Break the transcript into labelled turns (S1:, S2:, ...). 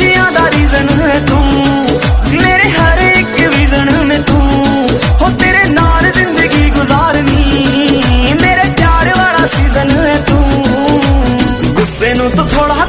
S1: ਖੁਸ਼ੀਆਂ ਦਾ ਰੀਜ਼ਨ ਹੈ ਤੂੰ। ਮੇਰੇ ਹਰ ਇੱਕ ਵਿਜ਼ਨ ਮੇ ਤੂੰ। ਹੋ ਤੇਰੇ ਨਾਲ ਜ਼ਿੰਦਗੀ ਗੁਜ਼ਾਰਨੀ। ਮੇਰੇ ਪਿਆਰ ਵਾਲਾ ਸੀਜ਼ਨ ਹੈ ਤੂੰ। ਗੁੱਸੇ ਨੂੰ ਤੂੰ ਥੋੜਾ